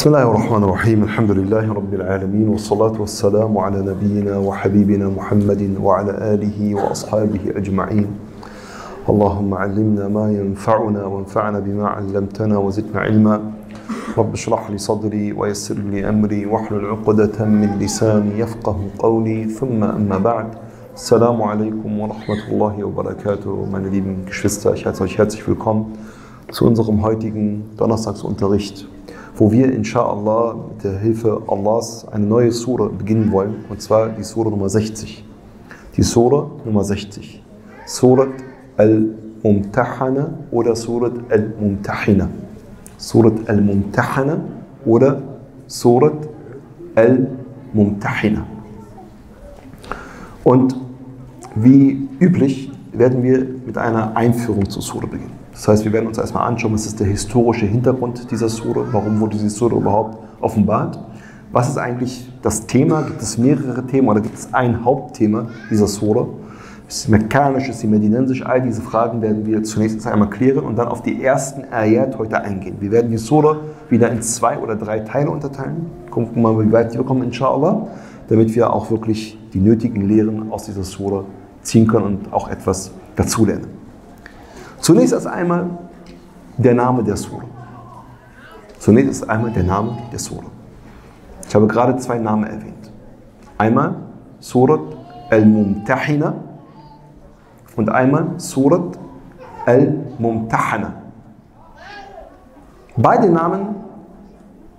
بسم الله الرحمن الرحيم. الحمد لله رب العالمين والصلاة والسلام على نبينا وحبيبنا محمد وعلى آله وأصحابه أجمعين. اللهم علمنا ما ينفعنا وانفعنا بما علمتنا وزدنا علما. رب اشرح لي صدري ويسر لي أمري واحلل عقدة من لساني يفقه قولي. ثم أما بعد alaikum wa rahmatullahi wa barakatuh, meine lieben Geschwister. Ich heiße euch herzlich willkommen zu unserem heutigen Donnerstagsunterricht, wo wir inshallah mit der Hilfe Allahs eine neue Sura beginnen wollen, und zwar die Sura Nummer 60. Die Sura Nummer 60. Surat Al-Mumtahana oder Surat Al-Mumtahina. Surat Al-Mumtahana oder Surat Al-Mumtahina. Und wie üblich werden wir mit einer Einführung zur Sura beginnen. Das heißt, wir werden uns erstmal anschauen, was ist der historische Hintergrund dieser Sura, warum wurde diese Sura überhaupt offenbart, was ist eigentlich das Thema, gibt es mehrere Themen oder gibt es ein Hauptthema dieser Sura, ist sie mekanisch, ist sie medinensisch, all diese Fragen werden wir zunächst einmal klären und dann auf die ersten Ayat heute eingehen. Wir werden die Sura wieder in zwei oder drei Teile unterteilen, gucken wir mal, wie weit wir kommen, inshallah, damit wir auch wirklich die nötigen Lehren aus dieser Sura ziehen können und auch etwas dazulernen. Zunächst erst einmal der Name der Sura. Zunächst erst einmal der Name der Sura. Ich habe gerade zwei Namen erwähnt. Einmal Surat al-Mumtahina und einmal Surat al-Mumtahana. Beide Namen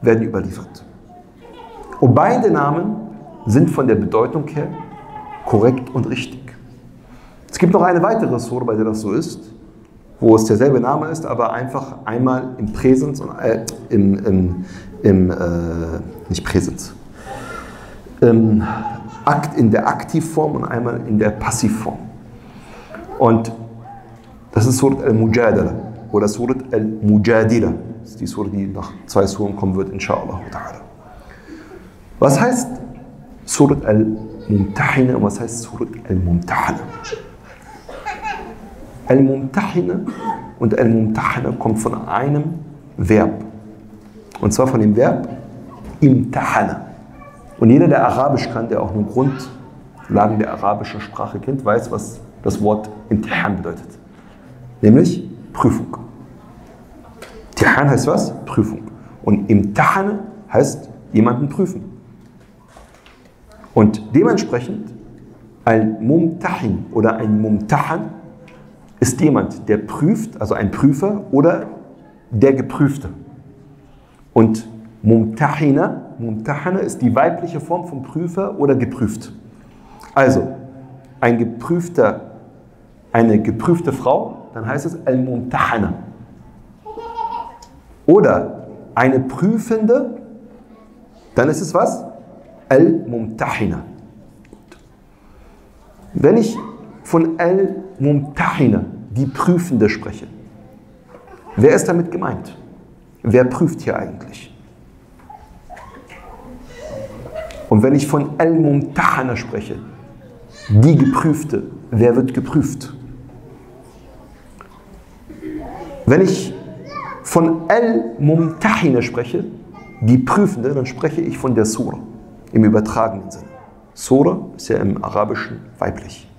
werden überliefert. Und beide Namen sind von der Bedeutung her korrekt und richtig. Es gibt noch eine weitere Sura, bei der das so ist, wo es derselbe Name ist, aber einfach einmal im Präsens und äh, im, im, im äh, nicht Präsens, im Akt, in der Aktivform und einmal in der Passivform. Und das ist Surat al-Mujadala oder Surat al-Mujadila. Das ist die Sura, die nach zwei Suren kommen wird, inshallah. Was heißt Surat al-Mumtahina und was heißt Surat al-Mumtahana? Al-Mumtahina und Al-Mumtahana kommt von einem Verb. Und zwar von dem Verb Imtahana. Und jeder, der Arabisch kann, der auch nur Grundlagen der arabischen Sprache kennt, weiß, was das Wort Imtihan bedeutet. Nämlich Prüfung. Imtihan heißt was? Prüfung. Und Imtahana heißt jemanden prüfen. Und dementsprechend ein Mumtahin oder ein Mumtahan ist jemand, der prüft, also ein Prüfer oder der Geprüfte. Und Mumtahina, Mumtahana ist die weibliche Form von Prüfer oder geprüft. Also ein geprüfter, eine geprüfte Frau, dann heißt es Al-Mumtahana. Oder eine Prüfende, dann ist es was? Al-Mumtahina. Wenn ich von Al-Mumtahina, die Prüfende, spreche, wer ist damit gemeint? Wer prüft hier eigentlich? Und wenn ich von Al-Mumtahana spreche, die Geprüfte, wer wird geprüft? Wenn ich von Al-Mumtahina spreche, die Prüfende, dann spreche ich von der Surah im übertragenen Sinne. Sura ist ja im Arabischen weiblich.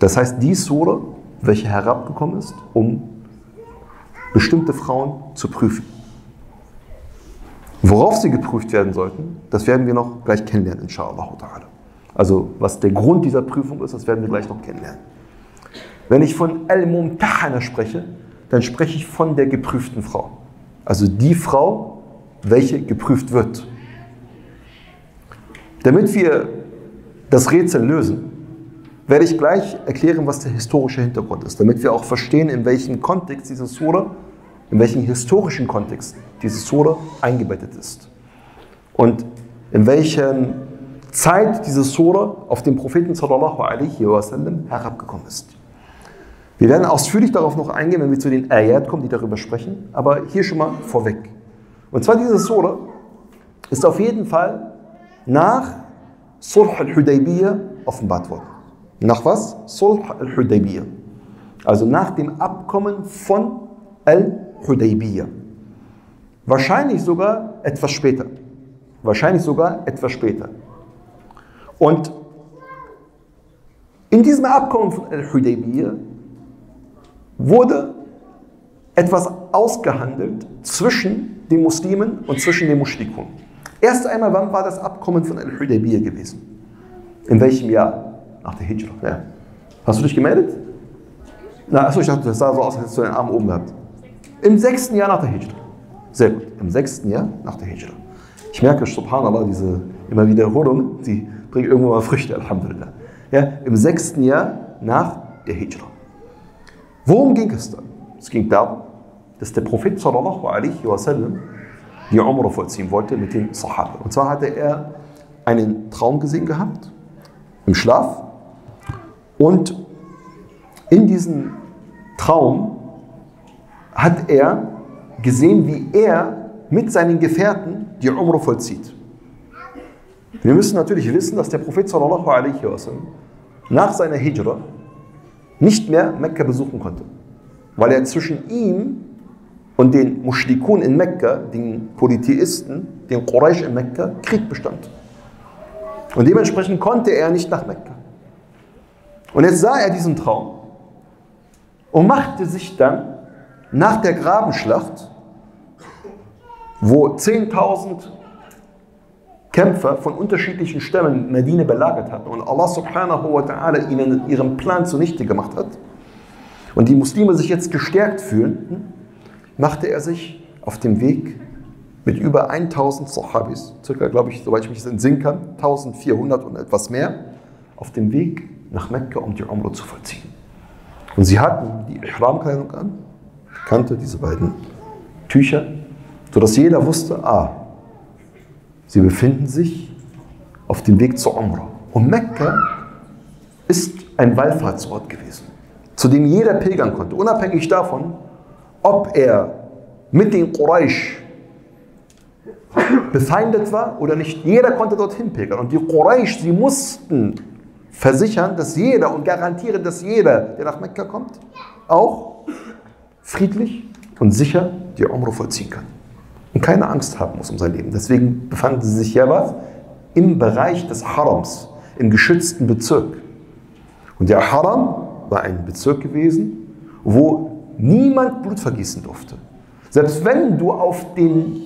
Das heißt, die Sura, welche herabgekommen ist, um bestimmte Frauen zu prüfen. Worauf sie geprüft werden sollten, das werden wir noch gleich kennenlernen, inshallah. Also, was der Grund dieser Prüfung ist, das werden wir gleich noch kennenlernen. Wenn ich von Al-Mumtahana spreche, dann spreche ich von der geprüften Frau. Also die Frau, welche geprüft wird. Damit wir das Rätsel lösen, werde ich gleich erklären, was der historische Hintergrund ist, damit wir auch verstehen, in welchem Kontext diese Sura, in welchem historischen Kontext diese Sura eingebettet ist. Und in welcher Zeit diese Sura auf den Propheten sallallahu alaihi wasallam herabgekommen ist. Wir werden ausführlich darauf noch eingehen, wenn wir zu den Ayat kommen, die darüber sprechen, aber hier schon mal vorweg. Und zwar diese Sura ist auf jeden Fall nach Sulh al-Hudaybiyah offenbart worden. Nach was? Sulh al-Hudaybiyah. Also nach dem Abkommen von al-Hudaybiyah. Wahrscheinlich sogar etwas später. Wahrscheinlich sogar etwas später. Und in diesem Abkommen von Al-Hudaybiyah wurde etwas ausgehandelt zwischen den Muslimen und zwischen den Mushrikun. Erst einmal, wann war das Abkommen von Al-Hudaybiyah gewesen? In welchem Jahr? Nach der Hijra. Ja. Hast du dich gemeldet? Na, achso, ich dachte, das sah so aus, als hättest du den Arm oben gehabt. Im sechsten Jahr nach der Hijra. Sehr gut. Im sechsten Jahr nach der Hijra. Ich merke, subhanallah, diese immer Wiederholung, die bringt irgendwann mal Früchte, Alhamdulillah. Ja, Im sechsten Jahr nach der Hijra. Worum ging es dann? Es ging darum, dass der Prophet sallallahu alaihi wasallam die Umrah vollziehen wollte mit den Sahaba. Und zwar hatte er einen Traum gesehen gehabt, im Schlaf. Und in diesem Traum hat er gesehen, wie er mit seinen Gefährten die Umrah vollzieht. Wir müssen natürlich wissen, dass der Prophet wasallam nach seiner Hijra nicht mehr Mekka besuchen konnte, weil er zwischen ihm und den Mushrikun in Mekka, den Polytheisten, den Quraysh in Mekka, Krieg bestand. Und dementsprechend konnte er nicht nach Mekka. Und jetzt sah er diesen Traum und machte sich dann nach der Grabenschlacht, wo 10.000 Kämpfer von unterschiedlichen Stämmen Medina belagert hatten und Allah subhanahu wa ta'ala ihnen ihren Plan zunichte gemacht hat und die Muslime sich jetzt gestärkt fühlten, machte er sich auf dem Weg mit über 1000 Sahabis, circa, glaube ich, soweit ich mich entsinnen kann, 1400 und etwas mehr, auf dem Weg nach Mekka, um die Umrah zu vollziehen. Und sie hatten die Ihram-Kleidung an, kannte diese beiden Tücher, sodass jeder wusste, ah, Sie befinden sich auf dem Weg zur Umrah. Und Mekka ist ein Wallfahrtsort gewesen, zu dem jeder pilgern konnte, unabhängig davon, ob er mit den Quraysh befeindet war oder nicht. Jeder konnte dorthin pilgern. Und die Quraysh, sie mussten versichern, dass jeder und garantieren, dass jeder, der nach Mekka kommt, auch friedlich und sicher die Umrah vollziehen kann und keine Angst haben muss um sein Leben. Deswegen befanden sie sich ja was? Im Bereich des Harams, im geschützten Bezirk. Und der Haram war ein Bezirk gewesen, wo niemand Blut vergießen durfte. Selbst wenn du auf den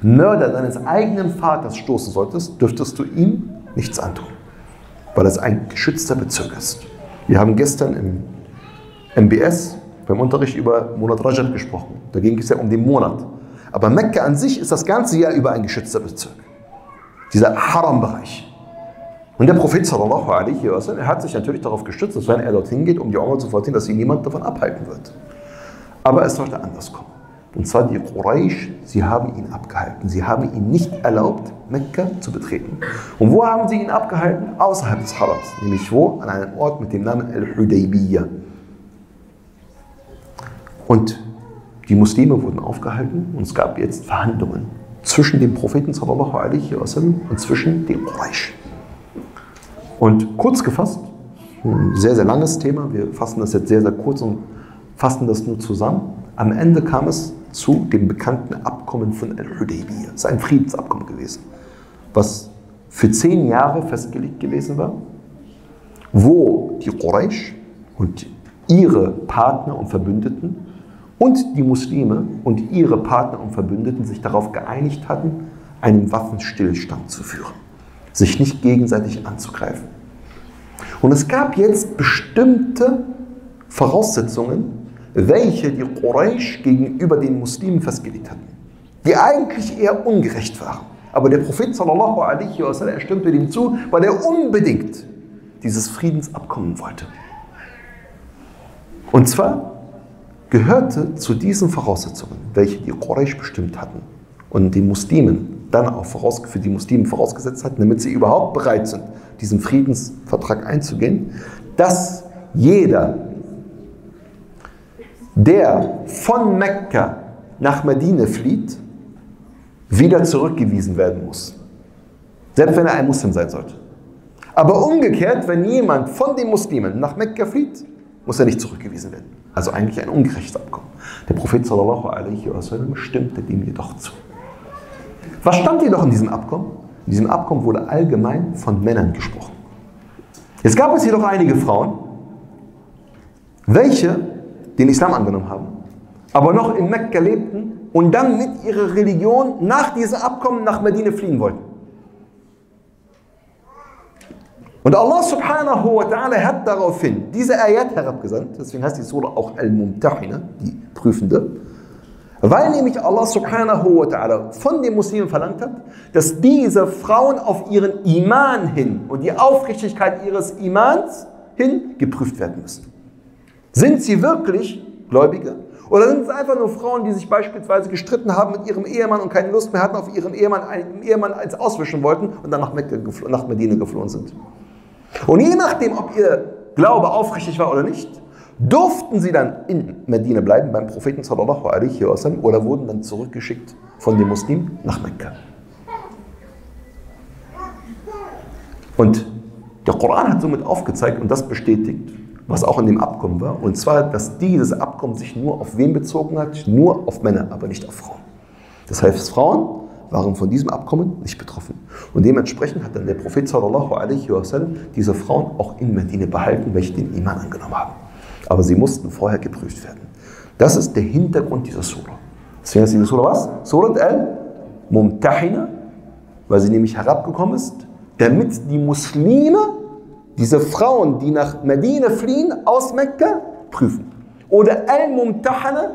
Mörder deines eigenen Vaters stoßen solltest, dürftest du ihm nichts antun, weil es ein geschützter Bezirk ist. Wir haben gestern im MBS beim Unterricht über Monat Rajab gesprochen. Da ging es ja um den Monat. Aber Mekka an sich ist das ganze Jahr über ein geschützter Bezirk. Dieser Haram-Bereich. Und der Prophet sallallahu alaihi wasallam, er hat sich natürlich darauf gestützt, dass wenn er dorthin geht, um die Umrah zu vollziehen, dass ihn niemand davon abhalten wird. Aber es sollte anders kommen. Und zwar die Quraysh, sie haben ihn abgehalten. Sie haben ihn nicht erlaubt, Mekka zu betreten. Und wo haben sie ihn abgehalten? Außerhalb des Harams. Nämlich wo? An einem Ort mit dem Namen Al-Hudaybiyah. Und die Muslime wurden aufgehalten und es gab jetzt Verhandlungen zwischen dem Propheten sallallahu alaihi wasallam und zwischen dem Quraysh. Und kurz gefasst, ein sehr, sehr langes Thema, wir fassen das jetzt sehr, sehr kurz und fassen das nur zusammen. Am Ende kam es zu dem bekannten Abkommen von Al-Hudaybiyah. Es ist ein Friedensabkommen gewesen, was für zehn Jahre festgelegt gewesen war, wo die Quraysh und ihre Partner und Verbündeten und die Muslime und ihre Partner und Verbündeten sich darauf geeinigt hatten, einen Waffenstillstand zu führen, sich nicht gegenseitig anzugreifen. Und es gab jetzt bestimmte Voraussetzungen, welche die Quraysh gegenüber den Muslimen festgelegt hatten, die eigentlich eher ungerecht waren. Aber der Prophet sallallahu alaihi wasallam, stimmte dem zu, weil er unbedingt dieses Friedensabkommen wollte. Und zwar gehörte zu diesen Voraussetzungen, welche die Quraysh bestimmt hatten und die Muslimen dann auch für die Muslimen vorausgesetzt hatten, damit sie überhaupt bereit sind, diesen Friedensvertrag einzugehen, dass jeder, der von Mekka nach Medina flieht, wieder zurückgewiesen werden muss. Selbst wenn er ein Muslim sein sollte. Aber umgekehrt, wenn jemand von den Muslimen nach Mekka flieht, muss er nicht zurückgewiesen werden. Also eigentlich ein ungerechtes Abkommen. Der Prophet sallallahu alaihi wasallam stimmte dem jedoch zu. Was stand jedoch in diesem Abkommen? In diesem Abkommen wurde allgemein von Männern gesprochen. Es gab es jedoch einige Frauen, welche den Islam angenommen haben, aber noch in Mekka lebten und dann mit ihrer Religion nach diesem Abkommen nach Medina fliehen wollten. Und Allah subhanahu wa ta'ala hat daraufhin diese Ayat herabgesandt, deswegen heißt die Surah auch Al-Mumtahina, die Prüfende, weil nämlich Allah subhanahu wa ta'ala von den Muslimen verlangt hat, dass diese Frauen auf ihren Iman hin und die Aufrichtigkeit ihres Imans hin geprüft werden müssen. Sind sie wirklich Gläubige? Oder sind es einfach nur Frauen, die sich beispielsweise gestritten haben mit ihrem Ehemann und keine Lust mehr hatten auf ihren Ehemann, einen Ehemann als auswischen wollten und dann nach, nach Medina geflohen sind? Und je nachdem, ob ihr Glaube aufrichtig war oder nicht, durften sie dann in Medina bleiben beim Propheten sallallahu alaihi wasallam oder wurden dann zurückgeschickt von den Muslimen nach Mekka. Und der Koran hat somit aufgezeigt und das bestätigt, was auch in dem Abkommen war, und zwar, dass dieses Abkommen sich nur auf wen bezogen hat? Nur auf Männer, aber nicht auf Frauen. Das heißt, Frauen waren von diesem Abkommen nicht betroffen. Und dementsprechend hat dann der Prophet sallallahu alaihi wasallam diese Frauen auch in Medina behalten, welche den Iman angenommen haben. Aber sie mussten vorher geprüft werden. Das ist der Hintergrund dieser Surah. Deswegen ist diese Surah was? Surah al-Mumtahina, weil sie nämlich herabgekommen ist, damit die Muslime diese Frauen, die nach Medina fliehen, aus Mekka, prüfen. Oder al-Mumtahana,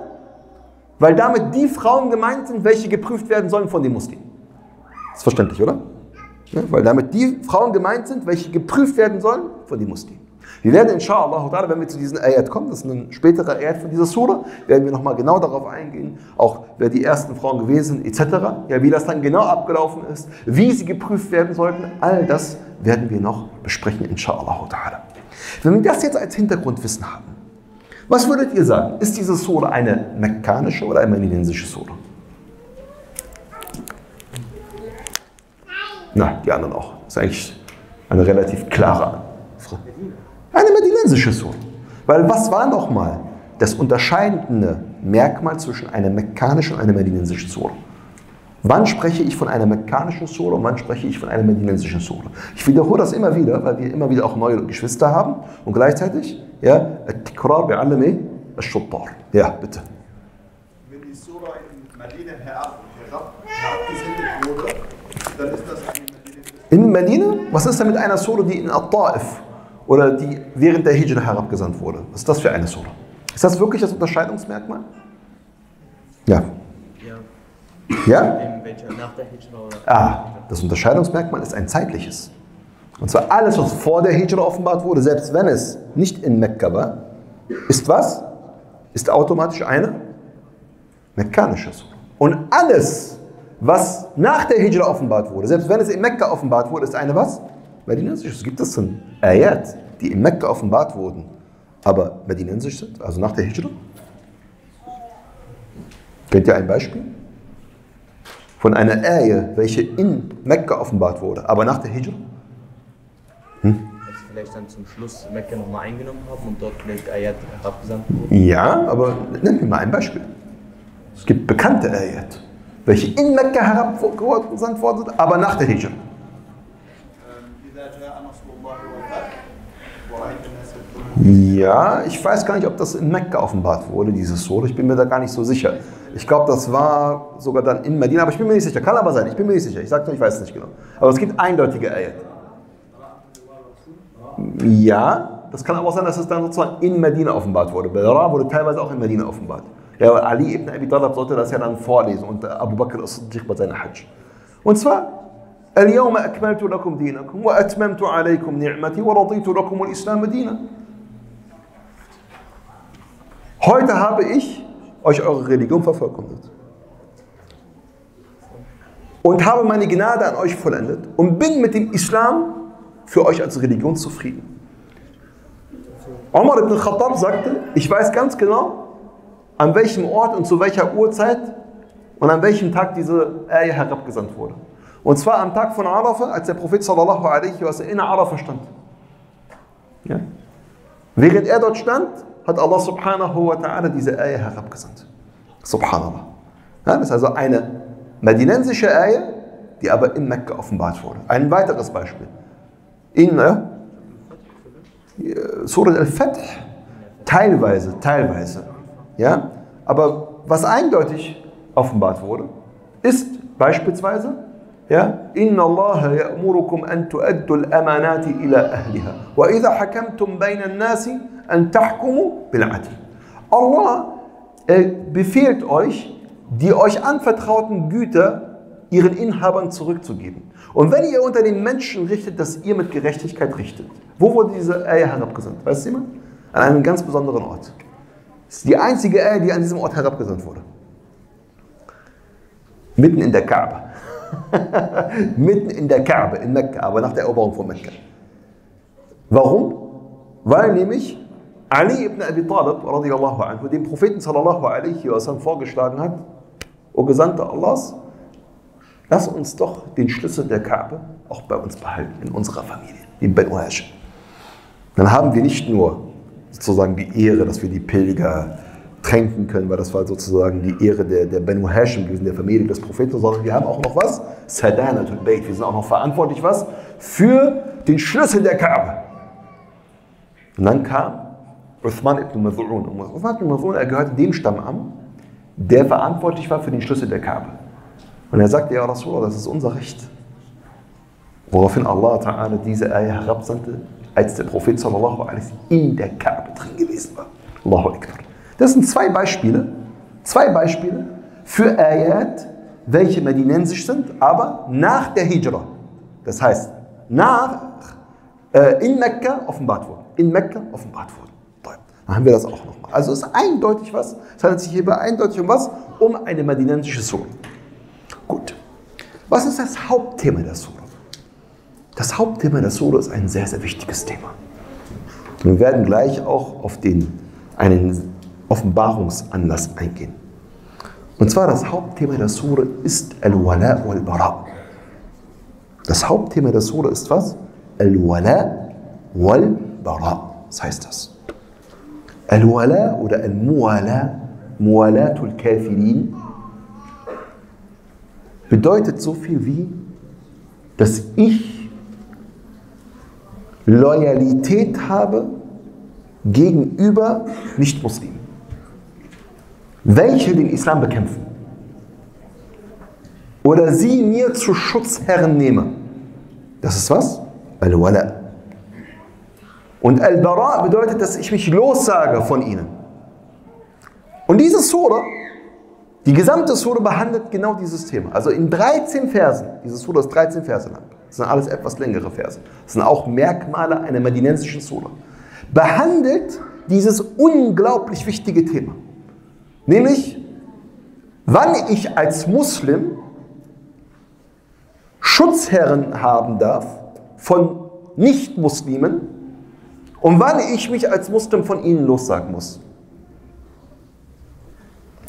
weil damit die Frauen gemeint sind, welche geprüft werden sollen von den Muslimen. Ist verständlich, oder? Ja, weil damit die Frauen gemeint sind, welche geprüft werden sollen von den Muslimen. Wir werden inshallah, wenn wir zu diesen Ayat kommen, das ist ein späterer Ayat von dieser Surah, werden wir nochmal genau darauf eingehen, auch wer die ersten Frauen gewesen etc., ja, wie das dann genau abgelaufen ist, wie sie geprüft werden sollten, all das werden wir noch besprechen, inshallah. Wenn wir das jetzt als Hintergrundwissen haben, was würdet ihr sagen? Ist diese Surah eine mekkanische oder eine medinensische Surah? Nein, die anderen auch. Das ist eigentlich eine relativ klare Frage. Eine medinensische Surah. Weil was war nochmal das unterscheidende Merkmal zwischen einer mekkanischen und einer medinensischen Surah? Wann spreche ich von einer mekkanischen Surah und wann spreche ich von einer medinensischen Surah? Ich wiederhole das immer wieder, weil wir immer wieder auch neue Geschwister haben und gleichzeitig, ja, Tikrar bi'alami al-Shuttar. Ja, bitte. Wenn die Surah in Medina herab, herab, herabgesendet wurde, dann ist das eine In Medina? Was ist denn mit einer Surah, die in At-Ta'if oder die während der Hijra herabgesandt wurde? Was ist das für eine Surah? Ist das wirklich das Unterscheidungsmerkmal? Ja. Ja? Nach der Hijra oder Ah, das Unterscheidungsmerkmal ist ein zeitliches. Und zwar alles, was vor der Hijra offenbart wurde, selbst wenn es nicht in Mekka war, ist was? Ist automatisch eine mekkanische Surah. Und alles, was nach der Hijra offenbart wurde, selbst wenn es in Mekka offenbart wurde, ist eine was? Medinensische. Es gibt es in Ayat, die in Mekka offenbart wurden, aber medinensisch sind, also nach der Hijra. Kennt ihr ein Beispiel? Von einer Ayah, welche in Mekka offenbart wurde, aber nach der Hijra? sie vielleicht dann zum Schluss Mekka nochmal eingenommen haben und dort vielleicht Ayat herabgesandt wurden. Ja, aber nenn mir mal ein Beispiel. Es gibt bekannte Ayat, welche in Mekka herabgesandt worden sind, aber nach der Hijra. Ja, ich weiß gar nicht, ob das in Mekka offenbart wurde, dieses Surah. Ich bin mir da gar nicht so sicher. Ich glaube, das war sogar dann in Medina, aber ich bin mir nicht sicher. Kann aber sein, ich bin mir nicht sicher. Ich sage nur, ich weiß es nicht genau. Aber es gibt eindeutige Ayat. Ja, das kann aber auch sein, dass es dann sozusagen in Medina offenbart wurde. Bera wurde teilweise auch in Medina offenbart. Ja, aber Ali ibn Abi Talib sollte das ja dann vorlesen und Abu Bakr as-Siddiq bei seiner Hajj. Und zwar, اليوم أكملت لكم دينكم وأتممت عليكم نعمتي ورضيت لكم الإسلام دينا. Heute habe ich euch eure Religion vervollkommnet. Und habe meine Gnade an euch vollendet und bin mit dem Islam für euch als Religion zufrieden. Omar ibn Khattab sagte, ich weiß ganz genau, an welchem Ort und zu welcher Uhrzeit und an welchem Tag diese Ayah herabgesandt wurde. Und zwar am Tag von Arafah, als der Prophet sallallahu alaihi wasallam in Arafah stand. Ja? Während er dort stand, hat Allah subhanahu wa ta'ala diese Ayah herabgesandt. Subhanallah. Ja, das ist also eine medinensische Ayah, die aber in Mekka offenbart wurde. Ein weiteres Beispiel. In äh, Surah Al-Fath, teilweise, teilweise. Ja? Aber was eindeutig offenbart wurde, ist beispielsweise, Allah ya'murukum an tu'addu al-amanati ila ahliha. Wa idha hakamtum bayna an-nasi an tahkumu bil adl. Allah äh, befiehlt euch, die euch anvertrauten Güter ihren Inhabern zurückzugeben. Und wenn ihr unter den Menschen richtet, dass ihr mit Gerechtigkeit richtet. Wo wurde diese Eier herabgesandt? Weiß jemand? An einem ganz besonderen Ort. Das ist die einzige Eier, die an diesem Ort herabgesandt wurde. Mitten in der Kaaba. Mitten in der Kaaba, in Mekka, aber nach der Eroberung von Mekka. Warum? Weil nämlich Ali ibn Abi Talib radiallahu anhu, dem Propheten sallallahu alaihi wasallam vorgeschlagen hat, O Gesandter Allahs, lass uns doch den Schlüssel der Kaaba auch bei uns behalten, in unserer Familie, in Banu Hashim. Dann haben wir nicht nur sozusagen die Ehre, dass wir die Pilger tränken können, weil das war sozusagen die Ehre der, der Banu Hashim gewesen, der Familie des Propheten, sondern wir haben auch noch was? Sadanatul Bayt. Wir sind auch noch verantwortlich, was? Für den Schlüssel der Kaaba. Und dann kam Uthman ibn Maz'un. Und Uthman ibn Maz'un, er gehörte dem Stamm an, der verantwortlich war für den Schlüssel der Kaaba. Und er sagte, ja Rasulullah, das ist unser Recht. Woraufhin Allah Ta'ala diese Ayah herabsandte, als der Prophet sallallahu alaihi in der Kaaba drin gewesen war. Allahu Akbar. Das sind zwei Beispiele, zwei Beispiele für Ayat, welche medinensisch sind, aber nach der Hijra. Das heißt, nach, äh, in Mekka offenbart wurden. In Mekka offenbart wurden. Dann haben wir das auch nochmal. Also ist eindeutig was, es handelt sich hierbei eindeutig um was? Um eine medinensische Sura. Gut. Was ist das Hauptthema der Sura? Das Hauptthema der Sura ist ein sehr, sehr wichtiges Thema. wir werden gleich auch auf den, einen Offenbarungsanlass eingehen. Und zwar das Hauptthema der Sura ist Al-Wala wal-Bara. Das Hauptthema der Sura ist was? Al-Wala wal-Bara. Was heißt das? Al-Wala oder Al-Muwala, Muwalatul Kafirin, bedeutet so viel wie, dass ich Loyalität habe gegenüber Nicht-Muslimen, welche den Islam bekämpfen oder sie mir zu Schutzherren nehme. Das ist was? Al-Wala. Und Al-Bara bedeutet, dass ich mich lossage von ihnen. Und diese Sura, die gesamte Sura behandelt genau dieses Thema. Also in 13 Versen, diese Sura ist 13 Verse lang. Das sind alles etwas längere Verse. Das sind auch Merkmale einer medinensischen Sura. Behandelt dieses unglaublich wichtige Thema. Nämlich, wann ich als Muslim Schutzherren haben darf von Nicht-Muslimen und wann ich mich als Muslim von ihnen lossagen muss.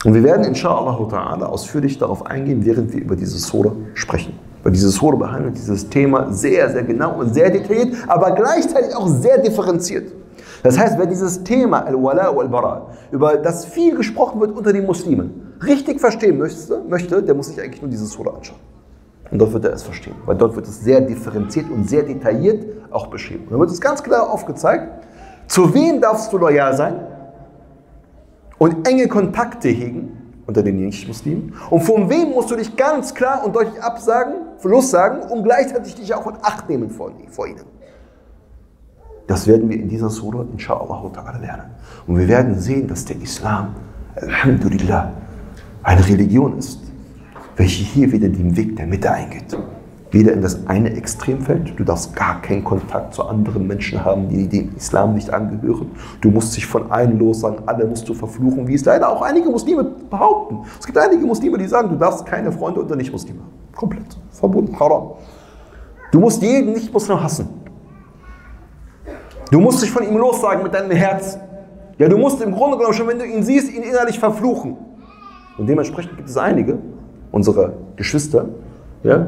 Und wir werden inshallah ta'ala ausführlich darauf eingehen, während wir über diese Sura sprechen. Weil diese Sura behandelt dieses Thema sehr, sehr genau und sehr detailliert, aber gleichzeitig auch sehr differenziert. Das heißt, wer dieses Thema Al-Wala wal-Bara, über das viel gesprochen wird unter den Muslimen, richtig verstehen möchte, möchte, der muss sich eigentlich nur diese Sura anschauen. Und dort wird er es verstehen, weil dort wird es sehr differenziert und sehr detailliert auch beschrieben. Und dann wird es ganz klar aufgezeigt, zu wem darfst du loyal sein und enge Kontakte hegen unter den Nicht-Muslimen und von wem musst du dich ganz klar und deutlich absagen, Verlust sagen und gleichzeitig dich auch in Acht nehmen vor ihnen. Das werden wir in dieser Surah inshallah lernen. Und wir werden sehen, dass der Islam, Alhamdulillah, eine Religion ist, welche hier wieder den Weg der Mitte eingeht. Weder in das eine Extrem fällt, du darfst gar keinen Kontakt zu anderen Menschen haben, die dem Islam nicht angehören. Du musst dich von allen los sagen, alle musst du verfluchen, wie es leider auch einige Muslime behaupten. Es gibt einige Muslime, die sagen, du darfst keine Freunde unter Nicht-Muslime. Komplett verboten, haram. Du musst jeden Nicht-Muslim hassen. Du musst dich von ihm lossagen mit deinem Herz. Ja, du musst im Grunde genommen schon, wenn du ihn siehst, ihn innerlich verfluchen. Und dementsprechend gibt es einige, unserer Geschwister, ja,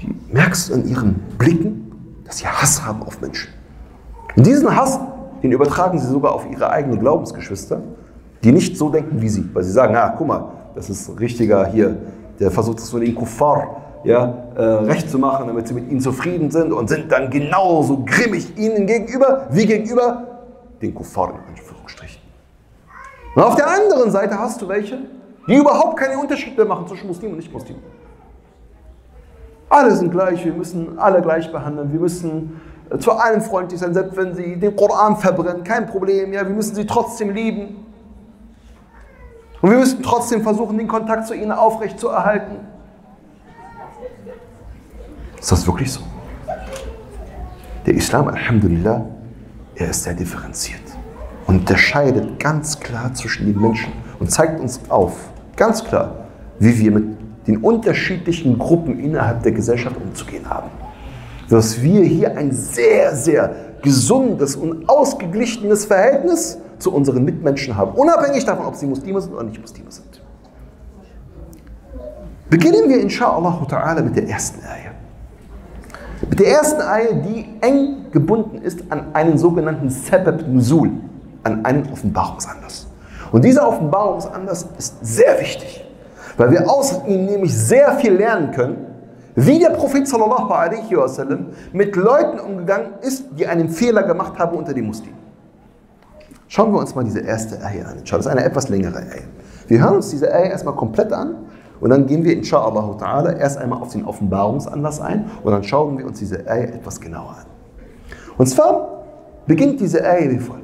die merkst du in ihren Blicken, dass sie Hass haben auf Menschen. Und diesen Hass den übertragen sie sogar auf ihre eigenen Glaubensgeschwister, die nicht so denken wie sie. Weil sie sagen, ah, guck mal, das ist richtiger hier, der versucht es so den Kuffar ja, äh, recht zu machen, damit sie mit ihnen zufrieden sind und sind dann genauso grimmig ihnen gegenüber, wie gegenüber den Kuffar in Anführungsstrichen. Und auf der anderen Seite hast du welche, die überhaupt keinen Unterschied mehr machen zwischen Muslimen und Nicht-Muslimen. Alle sind gleich, wir müssen alle gleich behandeln, wir müssen äh, zu allen freundlich sein, selbst wenn sie den Koran verbrennen, kein Problem, ja, wir müssen sie trotzdem lieben. Und wir müssen trotzdem versuchen, den Kontakt zu ihnen aufrecht zu erhalten. Ist das wirklich so? Der Islam, Alhamdulillah, er ist sehr differenziert und unterscheidet ganz klar zwischen den Menschen und zeigt uns auf, ganz klar, wie wir mit den unterschiedlichen Gruppen innerhalb der Gesellschaft umzugehen haben. Dass wir hier ein sehr, sehr gesundes und ausgeglichenes Verhältnis zu unseren Mitmenschen haben, unabhängig davon, ob sie Muslime sind oder nicht Muslime sind. Beginnen wir inshallah mit der ersten Eier. Mit der ersten Eier, die eng gebunden ist an einen sogenannten Sabab Nuzul, an einen Offenbarungsanlass. Und dieser Offenbarungsanlass ist sehr wichtig, weil wir aus ihm nämlich sehr viel lernen können, wie der Prophet sallallahu alaihi wasallam mit Leuten umgegangen ist, die einen Fehler gemacht haben unter den Muslimen. Schauen wir uns mal diese erste Ayah an. Das ist eine etwas längere Ayah. Wir hören uns diese Ayah erstmal komplett an und dann gehen wir inshallah ta'ala erst einmal auf den Offenbarungsanlass ein und dann schauen wir uns diese Ayah etwas genauer an. Und zwar beginnt diese Ayah wie folgt.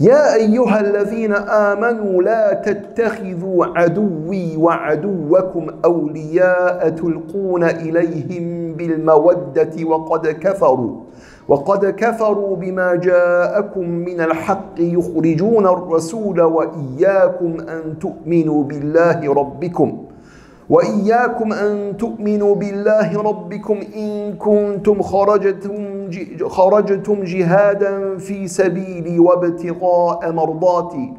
يا أيها الذين آمنوا لا تتخذوا عدوي وعدوكم أولياء تلقون إليهم بالمودة وقد كفروا وقد كفروا بما جاءكم من الحق يخرجون الرسول وإياكم أن تؤمنوا بالله ربكم وإياكم أن تؤمنوا بالله ربكم إن كنتم خرجتم, خرجتم جهادا في سبيلي وابتغاء مرضاتي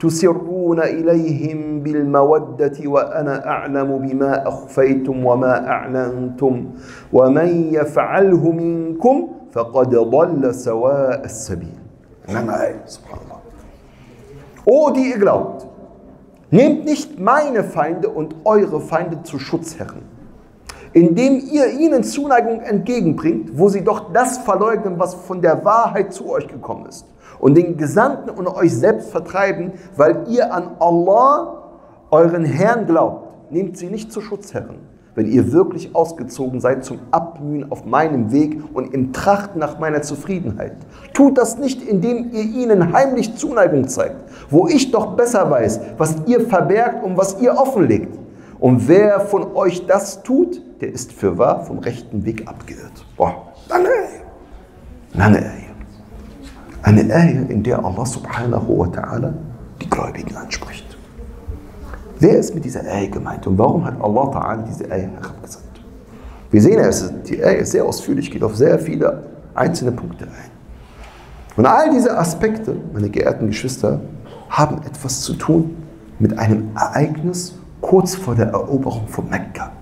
تسرون إليهم بالمودة وأنا أعلم بما أخفيتم وما أعلنتم ومن يفعله منكم فقد ضل سواء السبيل. سبحان الله. Oh, die ihr glaubt. Nehmt nicht meine Feinde und eure Feinde zu Schutzherren, indem ihr ihnen Zuneigung entgegenbringt, wo sie doch das verleugnen, was von der Wahrheit zu euch gekommen ist, und den Gesandten und euch selbst vertreiben, weil ihr an Allah, euren Herrn, glaubt. Nehmt sie nicht zu Schutzherren wenn ihr wirklich ausgezogen seid zum Abmühen auf meinem Weg und im Trachten nach meiner Zufriedenheit. Tut das nicht, indem ihr ihnen heimlich Zuneigung zeigt, wo ich doch besser weiß, was ihr verbergt und was ihr offenlegt. Und wer von euch das tut, der ist für wahr vom rechten Weg abgeirrt. Boah, lange Ehe. Lange Ehe. Eine Ehe, in der Allah subhanahu wa ta'ala die Gläubigen anspricht. Wer ist mit dieser Ayah gemeint und warum hat Allah Ta'ala diese Ayah herabgesandt? Wir sehen, es, die Ayah ist sehr ausführlich, geht auf sehr viele einzelne Punkte ein. Und all diese Aspekte, meine geehrten Geschwister, haben etwas zu tun mit einem Ereignis kurz vor der Eroberung von Mekka.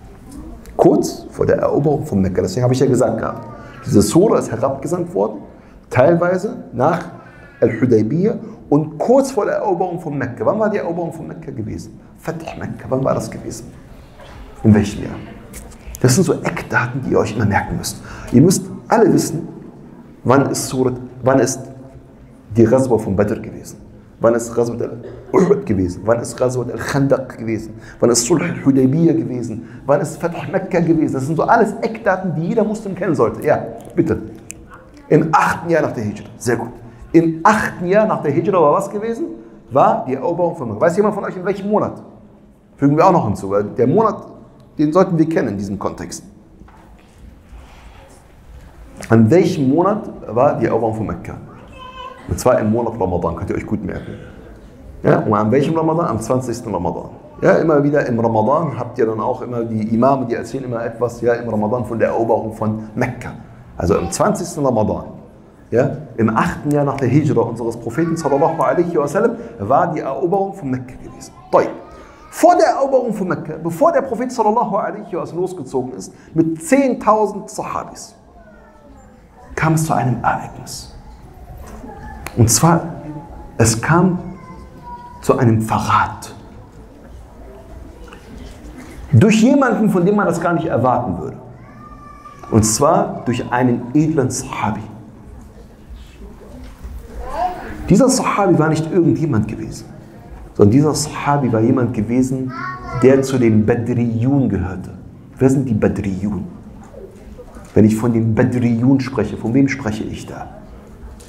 Kurz vor der Eroberung von Mekka, deswegen habe ich ja gesagt gehabt, diese Sura ist herabgesandt worden, teilweise nach Al-Hudaybiyah und kurz vor der Eroberung von Mekka. Wann war die Eroberung von Mekka gewesen? Fatih Mekka, wann war das gewesen? In welchem Jahr? Das sind so Eckdaten, die ihr euch immer merken müsst. Ihr müsst alle wissen, wann ist, Surat, wann ist die Ghazwa von Badr gewesen? Wann ist Ghazwat al-Uhud gewesen? Wann ist Ghazwat al-Khandaq gewesen? Wann ist Sulh al-Hudaybiyah gewesen? Wann ist Fatih Mekka gewesen? Das sind so alles Eckdaten, die jeder Muslim kennen sollte. Ja, bitte. Im achten Jahr nach der Hijra. Sehr gut. Im achten Jahr nach der Hijra war was gewesen? War die Eroberung von Mekka. Weiß jemand von euch in welchem Monat? Fügen wir auch noch hinzu, weil der Monat, den sollten wir kennen in diesem Kontext. An welchem Monat war die Eroberung von Mekka? Und zwar im Monat Ramadan, könnt ihr euch gut merken. Ja, und an welchem Ramadan? Am 20. Ramadan. Ja, immer wieder im Ramadan habt ihr dann auch immer die Imame, die erzählen immer etwas ja, im Ramadan von der Eroberung von Mekka. Also im 20. Ramadan, ja, im 8. Jahr nach der Hijra unseres Propheten sallallahu alaihi wasallam, war die Eroberung von Mekka gewesen. Toi. Vor der Eroberung von Mekka, bevor der Prophet sallallahu alaihi wasallam losgezogen ist, mit 10.000 Sahabis, kam es zu einem Ereignis. Und zwar, es kam zu einem Verrat. Durch jemanden, von dem man das gar nicht erwarten würde. Und zwar durch einen edlen Sahabi. Dieser Sahabi war nicht irgendjemand gewesen, sondern dieser Sahabi war jemand gewesen, der zu den Badriyun gehörte. Wer sind die Badriyun? Wenn ich von den Badriyun spreche, von wem spreche ich da?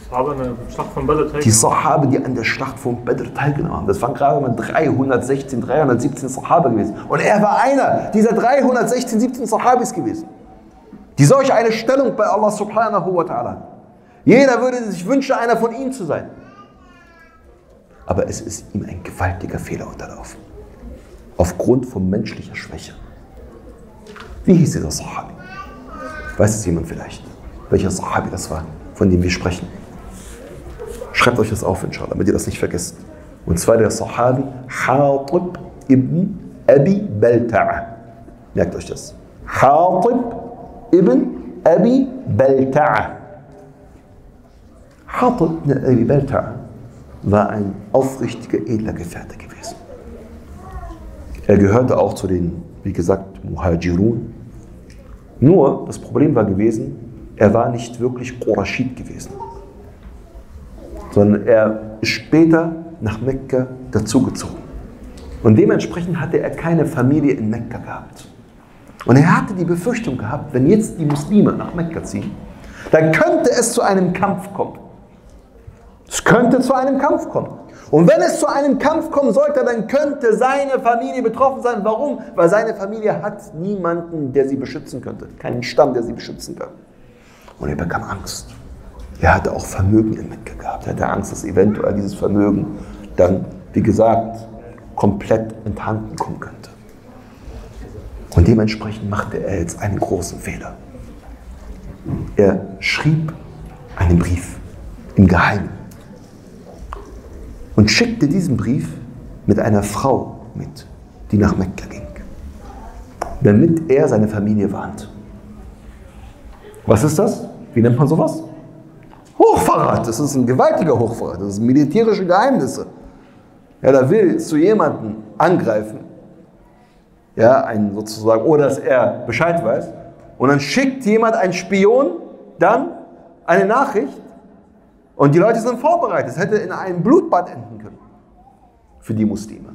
Sahaba in der Schlacht von Badr Die. Sahabe, die an der Schlacht von Badr teilgenommen haben. Das waren gerade mal 316, 317 Sahabe gewesen. Und er war einer dieser 316, 17 Sahabis gewesen, die solch eine Stellung bei Allah subhanahu wa ta'ala. Jeder würde sich wünschen, einer von ihnen zu sein. Aber es ist ihm ein gewaltiger Fehler unterlaufen. Aufgrund von menschlicher Schwäche. Wie hieß dieser Sahabi? Weiß es jemand vielleicht? Welcher Sahabi das war, von dem wir sprechen? Schreibt euch das auf, inshallah, damit ihr das nicht vergesst. Und zwar der Sahabi Hatib ibn Abi Balta'a. Merkt euch das. Hatib ibn Abi Balta'a. Hatib ibn Abi Balta'a war ein aufrichtiger, edler Gefährte gewesen. Er gehörte auch zu den, wie gesagt, Muhajirun. Nur, das Problem war gewesen, er war nicht wirklich Qurashid gewesen sondern er ist später nach Mekka dazugezogen. Und dementsprechend hatte er keine Familie in Mekka gehabt. Und er hatte die Befürchtung gehabt, wenn jetzt die Muslime nach Mekka ziehen, dann könnte es zu einem Kampf kommen. Es könnte zu einem Kampf kommen. Und wenn es zu einem Kampf kommen sollte, dann könnte seine Familie betroffen sein. Warum? Weil seine Familie hat niemanden, der sie beschützen könnte. Keinen Stamm, der sie beschützen kann. Und er bekam Angst. Er hatte auch Vermögen in Mekka gehabt. Er hatte Angst, dass eventuell dieses Vermögen dann, wie gesagt, komplett enthanden kommen könnte. Und dementsprechend machte er jetzt einen großen Fehler. Er schrieb einen Brief im Geheimen und schickte diesen Brief mit einer Frau mit, die nach Mekka ging, damit er seine Familie warnt. Was ist das? Wie nennt man sowas? Hochverrat, das ist ein gewaltiger Hochverrat, das sind militärische Geheimnisse. Ja, da will zu jemanden angreifen, ja, einen sozusagen, oder dass er Bescheid weiß, und dann schickt jemand, ein Spion, dann eine Nachricht, und die Leute sind vorbereitet. Es hätte in einem Blutbad enden können für die Muslime.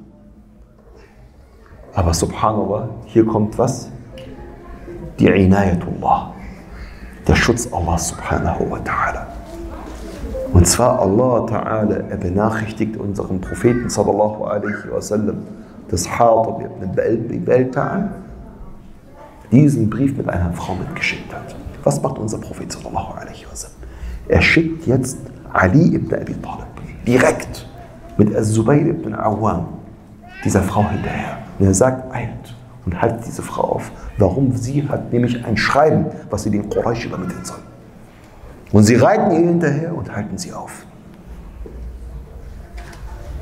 Aber subhanallah, hier kommt was? Die Inayatullah, der Schutz Allah subhanahu wa ta'ala. Und zwar Allah Ta'ala, er benachrichtigt unseren Propheten sallallahu alaihi wasallam, dass Hatib ibn Balta'a diesen Brief mit einer Frau mitgeschickt hat. Was macht unser Prophet sallallahu alaihi wasallam? Er schickt jetzt Ali ibn Abi Talib direkt mit Az-Zubayr ibn Awam dieser Frau hinterher. Und er sagt, eilt und haltet diese Frau auf. Warum? Sie hat nämlich ein Schreiben, was sie den Quraysh übermitteln soll. Und sie reiten ihr hinterher und halten sie auf.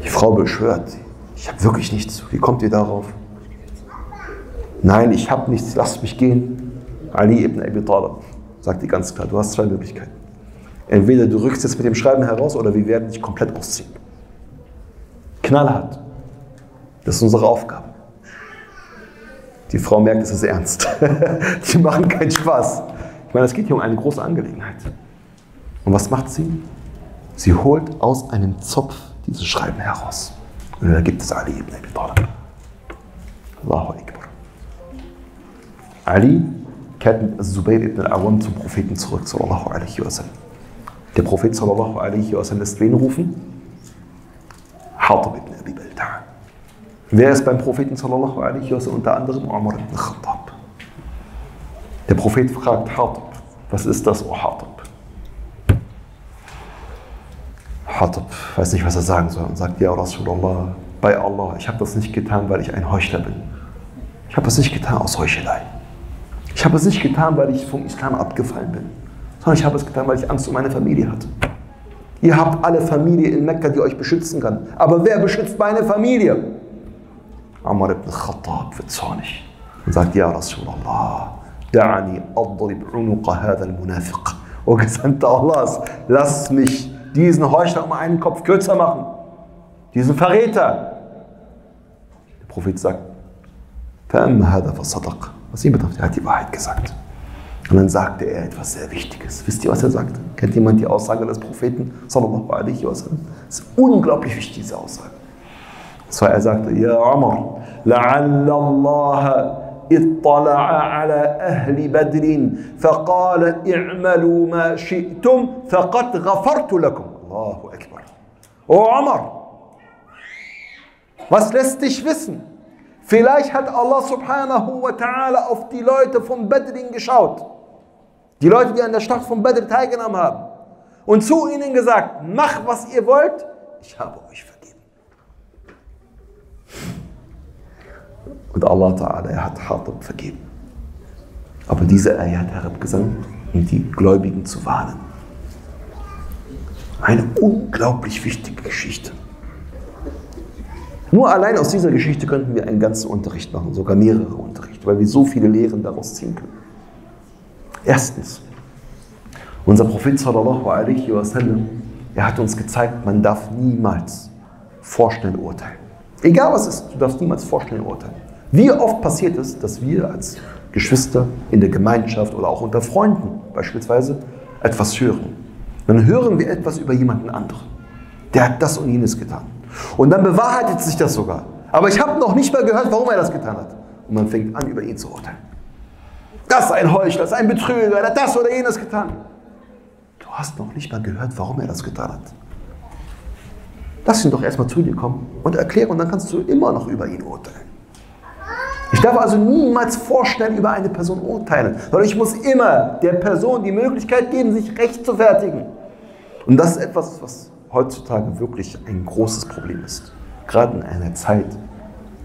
Die Frau beschwört, ich habe wirklich nichts. Wie kommt ihr darauf? Nein, ich habe nichts, lasst mich gehen. Ali ibn Abi Talib sagt ihr ganz klar, du hast zwei Möglichkeiten. Entweder du rückst jetzt mit dem Schreiben heraus oder wir werden dich komplett ausziehen. Knallhart. Das ist unsere Aufgabe. Die Frau merkt, es ist ernst. Die machen keinen Spaß. Ich meine, es geht hier um eine große Angelegenheit. Und was macht sie? Sie holt aus einem Zopf dieses Schreiben heraus. Und da gibt es Ali ibn Abi Talib. Allahu Akbar. Ali kehrt mit Zubayr ibn al-Awam zum Propheten zurück, sallallahu alaihi wasallam. Der Prophet sallallahu alaihi wasallam lässt wen rufen? Hatib ibn Abi Balta'a. Wer ist beim Propheten sallallahu alaihi wasallam? Unter anderem Umar ibn Khattab. Der Prophet fragt Hatib, was ist das, O Hatib? Hatib weiß nicht, was er sagen soll und sagt, ja Rasulallah, bei Allah, ich habe das nicht getan, weil ich ein Heuchler bin. Ich habe es nicht getan aus Heuchelei. Ich habe es nicht getan, weil ich vom Islam abgefallen bin, sondern ich habe es getan, weil ich Angst um meine Familie hatte. Ihr habt alle Familie in Mekka, die euch beschützen kann. Aber wer beschützt meine Familie? Amr ibn Khattab wird zornig und sagt, ja Rasulallah, da'ani adrib unuqa hadha al-munafiq. O Gesandter Allahs, lass mich diesen Heuchler um einen Kopf kürzer machen, diesen Verräter. Der Prophet sagt, فَأَمَّا هَذَا فَصَدَقَ Was ihn betrifft, er hat die Wahrheit gesagt. Und dann sagte er etwas sehr Wichtiges. Wisst ihr, was er sagte? Kennt jemand die Aussage des Propheten? Sallallahu alaihi wasallam. Das ist unglaublich wichtig, diese Aussage. Und zwar er sagte, Ja Umar, لعل الله اطلع على أهل بدر فقال اعملوا ما شئتم فقد غفرت لكم. Allahu Akbar. O Umar, was lässt dich wissen? Vielleicht hat Allah subhanahu wa ta'ala auf die Leute von Badrin geschaut. Die Leute, die an der Schlacht von Badr teilgenommen haben. Und zu ihnen gesagt, mach was ihr wollt, ich habe euch vergeben. Und Allah Ta'ala, er hat Hatib vergeben. Aber diese Ayah hat herabgesandt, um die Gläubigen zu warnen. Eine unglaublich wichtige Geschichte. Nur allein aus dieser Geschichte könnten wir einen ganzen Unterricht machen, sogar mehrere Unterrichte, weil wir so viele Lehren daraus ziehen können. Erstens, unser Prophet sallallahu alaihi wasallam, er hat uns gezeigt, man darf niemals vorschnell urteilen. Egal was ist, du darfst niemals vorschnell urteilen. Wie oft passiert es, dass wir als Geschwister in der Gemeinschaft oder auch unter Freunden beispielsweise etwas hören. Dann hören wir etwas über jemanden anderen. Der hat das und jenes getan. Und dann bewahrheitet sich das sogar. Aber ich habe noch nicht mal gehört, warum er das getan hat. Und man fängt an, über ihn zu urteilen. Das ist ein Heuchler, das ist ein Betrüger, er hat das oder jenes getan. Du hast noch nicht mal gehört, warum er das getan hat. Lass ihn doch erstmal zu dir kommen und erklären und dann kannst du immer noch über ihn urteilen. Ich darf also niemals vorstellen über eine Person urteilen, sondern ich muss immer der Person die Möglichkeit geben, sich recht zu fertigen. Und das ist etwas, was heutzutage wirklich ein großes Problem ist. Gerade in einer Zeit,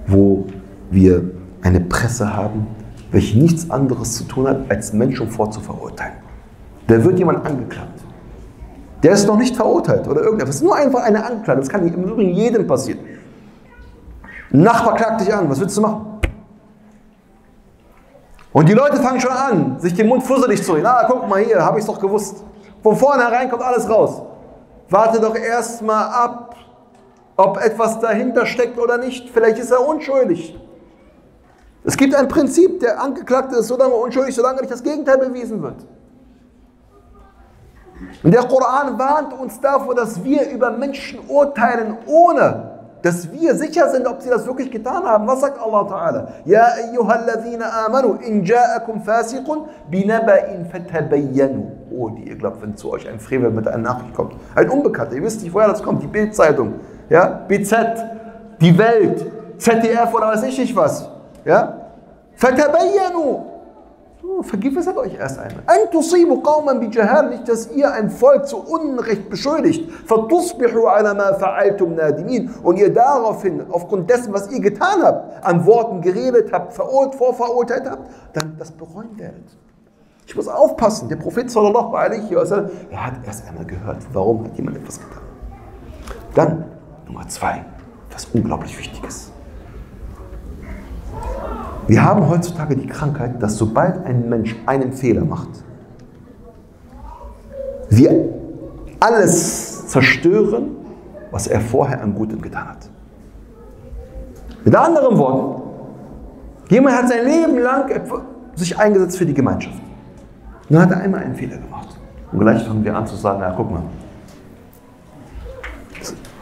wo wir eine Presse haben, welche nichts anderes zu tun hat, als Menschen vorzuverurteilen. Da wird jemand angeklagt. Der ist noch nicht verurteilt oder irgendetwas. Nur einfach eine Anklage. Das kann im Übrigen jedem passieren. Ein Nachbar klagt dich an. Was willst du machen? Und die Leute fangen schon an, sich den Mund fusselig zu reden. Ah, guck mal hier, habe ich es doch gewusst. Von vornherein kommt alles raus. Warte doch erstmal ab, ob etwas dahinter steckt oder nicht. Vielleicht ist er unschuldig. Es gibt ein Prinzip, der Angeklagte ist so lange unschuldig, solange nicht das Gegenteil bewiesen wird. Und der Koran warnt uns davor, dass wir über Menschen urteilen, ohne dass wir sicher sind, ob sie das wirklich getan haben. Was sagt Allah Ta'ala? Ja, ayyuhalladhina amanu, in ja'akum fasiqun binaba'in fatabayyanu. Oh, die ihr glaubt, wenn zu euch ein Frevel mit einer Nachricht kommt. Ein Unbekannter, ihr wisst nicht, woher das kommt. Die Bildzeitung, ja, BZ, die Welt, ZDF oder weiß ich nicht was. Ja? Fatabayyanu. Oh, vergewissert euch erst einmal. An tusibu qawman bi nicht, dass ihr ein Volk zu Unrecht beschuldigt. Fatusbihu ala ma fa'altum nadimin. Und ihr daraufhin, aufgrund dessen, was ihr getan habt, an Worten geredet habt, verurteilt, vorverurteilt habt, dann das bereuen werdet. Ich muss aufpassen. Der Prophet sallallahu alaihi wasallam, er hat erst einmal gehört, warum hat jemand etwas getan. Dann Nummer zwei, was unglaublich wichtig ist. Wir haben heutzutage die Krankheit, dass sobald ein Mensch einen Fehler macht, wir alles zerstören, was er vorher an Gutem getan hat. Mit anderen Worten, jemand hat sein Leben lang sich eingesetzt für die Gemeinschaft. Dann hat er einmal einen Fehler gemacht. Und gleich fangen wir an zu sagen, na guck mal,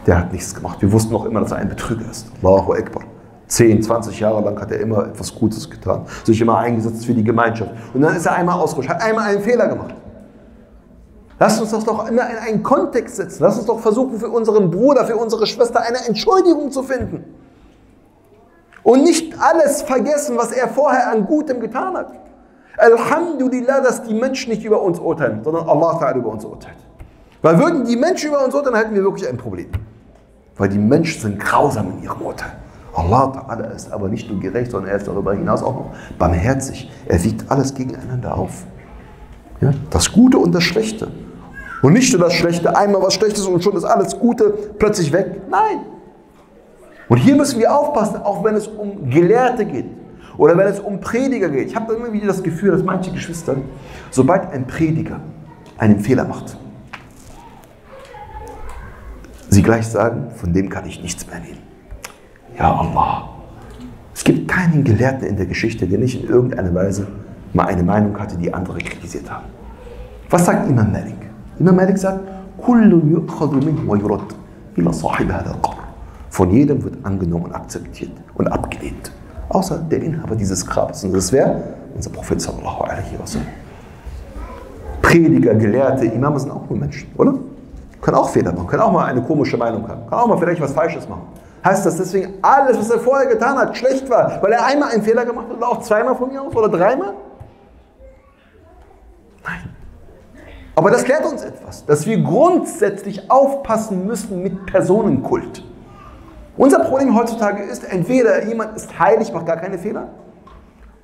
der hat nichts gemacht. Wir wussten noch immer, dass er ein Betrüger ist. Allahu Akbar. 10, 20 Jahre lang hat er immer etwas Gutes getan, sich immer eingesetzt für die Gemeinschaft. Und dann ist er einmal ausgerutscht, hat einmal einen Fehler gemacht. Lass uns das doch immer in einen Kontext setzen. Lass uns doch versuchen, für unseren Bruder, für unsere Schwester eine Entschuldigung zu finden. Und nicht alles vergessen, was er vorher an Gutem getan hat. Alhamdulillah, dass die Menschen nicht über uns urteilen, sondern Allah Ta'ala über uns urteilt. Weil würden die Menschen über uns urteilen, hätten wir wirklich ein Problem. Weil die Menschen sind grausam in ihrem Urteil. Allah Ta'ala ist aber nicht nur gerecht, sondern er ist darüber hinaus auch noch barmherzig. Er wiegt alles gegeneinander auf. Ja? Das Gute und das Schlechte. Und nicht nur das Schlechte, einmal was Schlechtes und schon ist alles Gute plötzlich weg. Nein. Und hier müssen wir aufpassen, auch wenn es um Gelehrte geht oder wenn es um Prediger geht. Ich habe immer wieder das Gefühl, dass manche Geschwister, sobald ein Prediger einen Fehler macht, sie gleich sagen, von dem kann ich nichts mehr nehmen. Ja Allah. Es gibt keinen Gelehrten in der Geschichte, der nicht in irgendeiner Weise mal eine Meinung hatte, die andere kritisiert haben. Was sagt Imam Malik? Imam Malik sagt. Von jedem wird angenommen und akzeptiert und abgelehnt. Außer der Inhaber dieses Grabes. Und das wäre unser Prophet sallallahu alaihi wasallam. Prediger, Gelehrte, Imame sind auch nur Menschen, oder? Können auch Fehler machen, können auch mal eine komische Meinung haben, können auch mal vielleicht was Falsches machen. Heißt das deswegen, alles, was er vorher getan hat, schlecht war, weil er einmal einen Fehler gemacht hat oder auch zweimal von mir aus oder dreimal? Nein. Aber das lehrt uns etwas, dass wir grundsätzlich aufpassen müssen mit Personenkult. Unser Problem heutzutage ist, entweder jemand ist heilig, macht gar keine Fehler,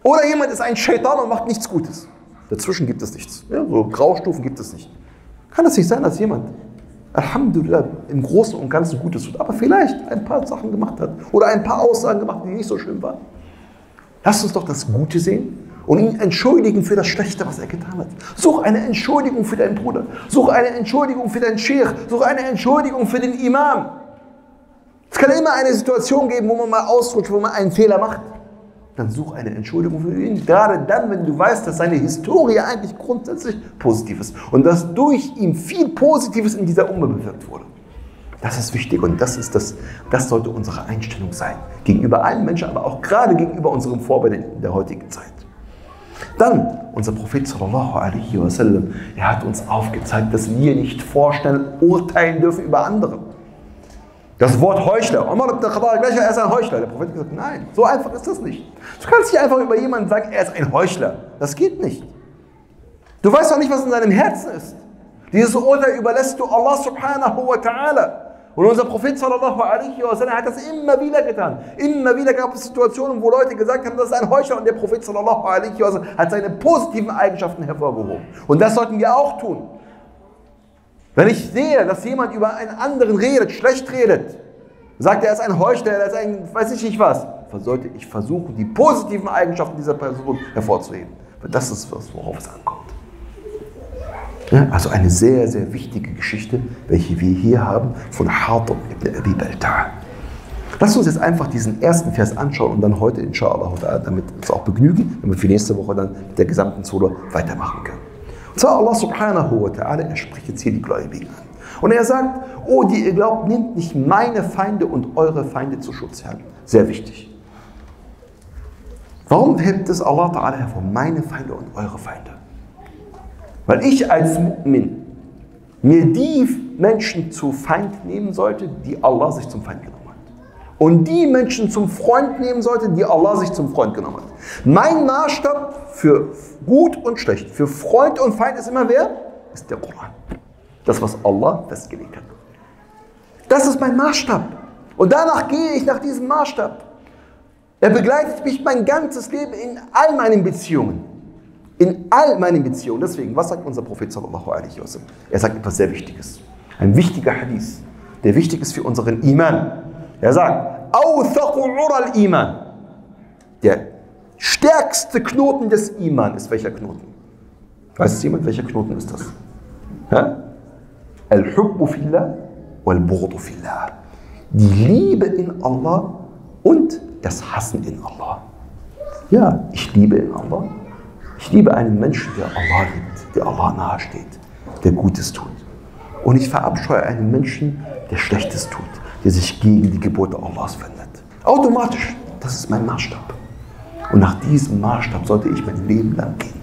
oder jemand ist ein Shaitan und macht nichts Gutes. Dazwischen gibt es nichts. Ja, so Graustufen gibt es nicht. Kann es nicht sein, dass jemand, Alhamdulillah, im Großen und Ganzen Gutes tut, aber vielleicht ein paar Sachen gemacht hat oder ein paar Aussagen gemacht, die nicht so schön waren? Lass uns doch das Gute sehen und ihn entschuldigen für das Schlechte, was er getan hat. Such eine Entschuldigung für deinen Bruder. Such eine Entschuldigung für deinen Sheikh. Such eine Entschuldigung für den Imam. Es kann immer eine Situation geben, wo man mal ausrutscht, wo man einen Fehler macht. Dann such eine Entschuldigung für ihn. Gerade dann, wenn du weißt, dass seine Historie eigentlich grundsätzlich positiv ist und dass durch ihn viel Positives in dieser Umwelt bewirkt wurde. Das ist wichtig und das, ist das, das sollte unsere Einstellung sein. Gegenüber allen Menschen, aber auch gerade gegenüber unserem Vorbild in der heutigen Zeit. Dann, unser Prophet sallallahu alaihi wasallam, er hat uns aufgezeigt, dass wir nicht vorstellen, urteilen dürfen über andere. Das Wort Heuchler, Omar ibn Khattab, gleich, er ist ein Heuchler. Der Prophet hat gesagt, nein, so einfach ist das nicht. Du kannst nicht einfach über jemanden sagen, er ist ein Heuchler. Das geht nicht. Du weißt doch nicht, was in seinem Herzen ist. Dieses Urteil überlässt du Allah subhanahu wa ta'ala. Und unser Prophet sallallahu alaihi wa sallam hat das immer wieder getan. Immer wieder gab es Situationen, wo Leute gesagt haben, das ist ein Heuchler und der Prophet sallallahu alaihi wa sallam hat seine positiven Eigenschaften hervorgehoben. Und das sollten wir auch tun. Wenn ich sehe, dass jemand über einen anderen redet, schlecht redet, sagt er ist ein Heuchler, er ist ein, weiß ich nicht was, sollte ich versuchen, die positiven Eigenschaften dieser Person hervorzuheben. Weil das ist was, worauf es ankommt. Ja, also eine sehr, sehr wichtige Geschichte, welche wir hier haben von Hatab ibn Abi Balta. Lass uns jetzt einfach diesen ersten Vers anschauen und dann heute, inshallah, damit uns auch begnügen, damit wir nächste Woche dann mit der gesamten Sura weitermachen können. Zwar Allah subhanahu wa ta'ala, er spricht jetzt hier die Gläubigen an. Und er sagt, oh, die ihr glaubt, nehmt nicht meine Feinde und eure Feinde zu Schutz her. Sehr wichtig. Warum hebt es Allah ta'ala hervor? Meine Feinde und eure Feinde. Weil ich als Mu'min mir die Menschen zu Feind nehmen sollte, die Allah sich zum Feind genommen hat. Und die Menschen zum Freund nehmen sollte, die Allah sich zum Freund genommen hat. Mein Maßstab für gut und schlecht, für Freund und Feind ist immer wer? Ist der Koran. Das, was Allah festgelegt hat. Das ist mein Maßstab. Und danach gehe ich nach diesem Maßstab. Er begleitet mich mein ganzes Leben in all meinen Beziehungen. In all meinen Beziehungen. Deswegen, was sagt unser Prophet sallallahu alaihi wasallam? Er sagt etwas sehr Wichtiges. Ein wichtiger Hadith, der wichtig ist für unseren Iman. Er sagt, Iman. Der stärkste Knoten des Iman ist welcher Knoten? Weiß es jemand, welcher Knoten ist das? Al-Hubbu fillah wal-Bughdu fillah. Die Liebe in Allah und das Hassen in Allah. Ja, ich liebe in Allah ich liebe einen Menschen, der Allah liebt, der Allah nahesteht, der Gutes tut. Und ich verabscheue einen Menschen, der Schlechtes tut, der sich gegen die Gebote Allahs wendet. Automatisch. Das ist mein Maßstab. Und nach diesem Maßstab sollte ich mein Leben lang gehen.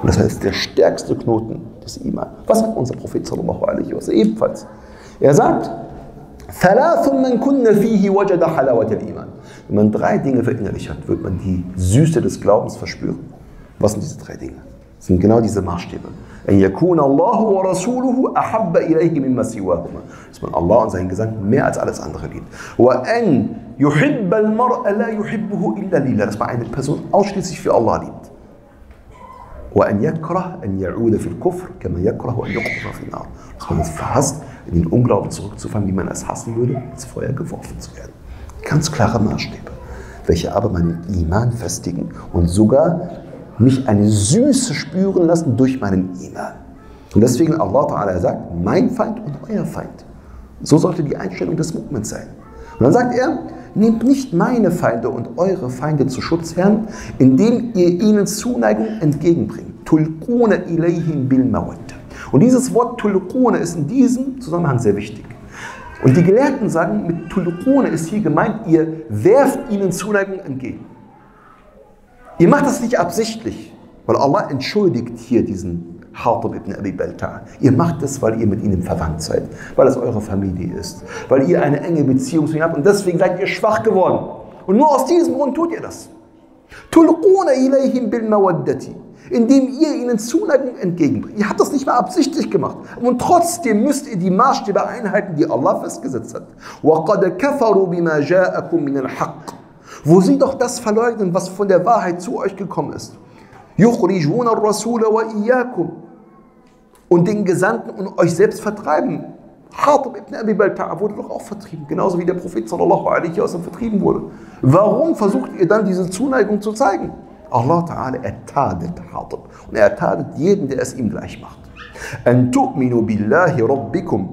Und das heißt, der stärkste Knoten des Iman. Was sagt unser Prophet sallallahu alaihi wasallam ebenfalls? Er sagt, Wenn man drei Dinge verinnerlicht hat, wird man die Süße des Glaubens verspüren. Was sind diese drei Dinge? Das sind genau diese Maßstäbe. Dass man Allah und seinen Gesandten mehr als alles andere liebt. Dass man eine Person ausschließlich für Allah liebt. Dass man es verhasst, in den Unglauben zurückzufallen, wie man es hassen würde, ins Feuer geworfen zu werden. Ganz klare Maßstäbe, welche aber meinen Iman festigen und sogar mich eine Süße spüren lassen durch meinen Iman. Und deswegen Allah Ta'ala sagt, mein Feind und euer Feind. So sollte die Einstellung des Mu'mins sein. Und dann sagt er, nehmt nicht meine Feinde und eure Feinde zu Schutzherren, indem ihr ihnen Zuneigung entgegenbringt. Tulquna ilayhim bil mawadda. Und dieses Wort Tulquna ist in diesem Zusammenhang sehr wichtig. Und die Gelehrten sagen, mit Tulquna ist hier gemeint, ihr werft ihnen Zuneigung entgegen. Ihr macht das nicht absichtlich, weil Allah entschuldigt hier diesen Hatib ibn Abi Balta. Ihr macht es, weil ihr mit ihnen verwandt seid, weil es eure Familie ist, weil ihr eine enge Beziehung zu ihnen habt und deswegen seid ihr schwach geworden. Und nur aus diesem Grund tut ihr das. Tulquna ilayhim bil mawaddati indem ihr ihnen Zuneigung entgegenbringt. Ihr habt das nicht mal absichtlich gemacht. Und trotzdem müsst ihr die Maßstäbe einhalten, die Allah festgesetzt hat. وَقَدْ كَفَرُوا بِمَا جَاءَكُم مِنَ الْحَقِّ Wo sie doch das verleugnen, was von der Wahrheit zu euch gekommen ist. يُخْرِجُونَ الرَّسُولَ وَإِيَّاكُمْ Und den Gesandten und euch selbst vertreiben. Hatib ibn Abi Balta'a wurde doch auch vertrieben, genauso wie der Prophet sallallahu alaihi wasallam vertrieben wurde. Warum versucht ihr dann diese Zuneigung zu zeigen? Allah Ta'ala ertadet Hatib. Und er ertadet jeden, der es ihm gleich macht. An tu'minu billahi rabbikum.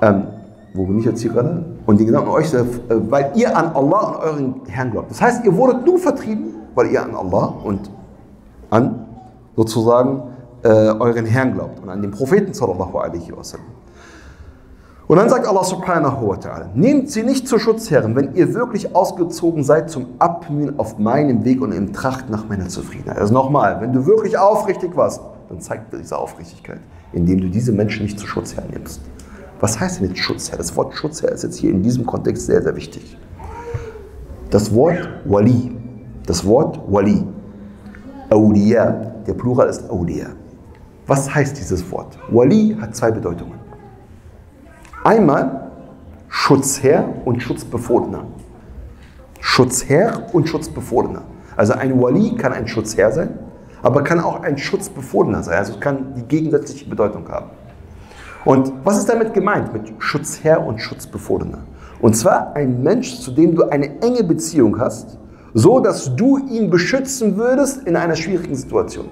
Ähm, wo bin ich jetzt hier gerade? Und die Gedanken euch, äh, weil ihr an Allah und euren Herrn glaubt. Das heißt, ihr wurdet nur vertrieben, weil ihr an Allah und an sozusagen äh, euren Herrn glaubt und an den Propheten sallallahu alaihi wasallam. Und dann sagt Allah subhanahu wa ta'ala, nehmt sie nicht zur Schutzherren, wenn ihr wirklich ausgezogen seid zum Abmühen auf meinem Weg und im Tracht nach meiner Zufriedenheit. Also nochmal, wenn du wirklich aufrichtig warst, dann zeig dir diese Aufrichtigkeit, indem du diese Menschen nicht zur Schutzherren nimmst. Was heißt denn jetzt Schutzherr? Das Wort Schutzherr ist jetzt hier in diesem Kontext sehr, sehr wichtig. Das Wort Wali, das Wort Wali, Awliya, der Plural ist Awliya. Was heißt dieses Wort? Wali hat zwei Bedeutungen. Einmal Schutzherr und Schutzbefohlener. Schutzherr und Schutzbefohlener. Also ein Wali kann ein Schutzherr sein, aber kann auch ein Schutzbefohlener sein. Also es kann die gegensätzliche Bedeutung haben. Und was ist damit gemeint mit Schutzherr und Schutzbefohlener? Und zwar ein Mensch, zu dem du eine enge Beziehung hast, so dass du ihn beschützen würdest in einer schwierigen Situation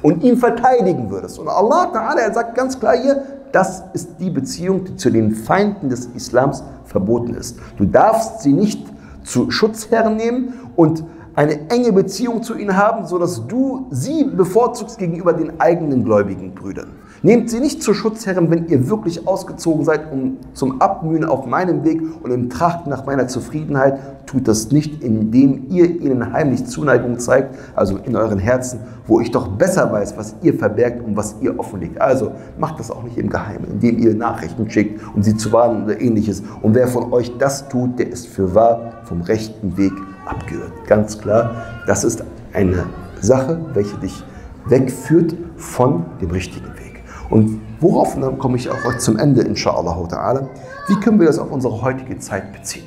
und ihn verteidigen würdest. Und Allah Ta'ala, er sagt ganz klar hier, das ist die Beziehung, die zu den Feinden des Islams verboten ist. Du darfst sie nicht zu Schutzherren nehmen und eine enge Beziehung zu ihnen haben, sodass du sie bevorzugst gegenüber den eigenen gläubigen Brüdern. Nehmt sie nicht zur Schutzherren, wenn ihr wirklich ausgezogen seid um, zum Abmühen auf meinem Weg und im Tracht nach meiner Zufriedenheit. Tut das nicht, indem ihr ihnen heimlich Zuneigung zeigt, also in euren Herzen, wo ich doch besser weiß, was ihr verbergt und was ihr offenlegt. Also macht das auch nicht im Geheimen, indem ihr Nachrichten schickt, um sie zu warnen oder ähnliches. Und wer von euch das tut, der ist für wahr vom rechten Weg abgehört. Ganz klar, das ist eine Sache, welche dich wegführt von dem richtigen Weg. Und worauf, und dann komme ich auch zum Ende, inshallah wie können wir das auf unsere heutige Zeit beziehen?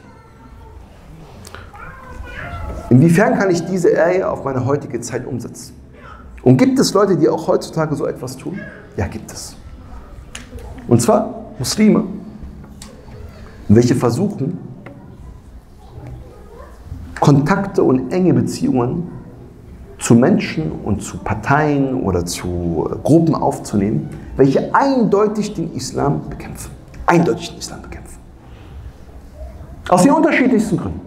Inwiefern kann ich diese Ehe auf meine heutige Zeit umsetzen? Und gibt es Leute, die auch heutzutage so etwas tun? Ja, gibt es. Und zwar Muslime, welche versuchen, Kontakte und enge Beziehungen zu Menschen und zu Parteien oder zu Gruppen aufzunehmen, welche eindeutig den Islam bekämpfen. Eindeutig den Islam bekämpfen. Aus den unterschiedlichsten Gründen.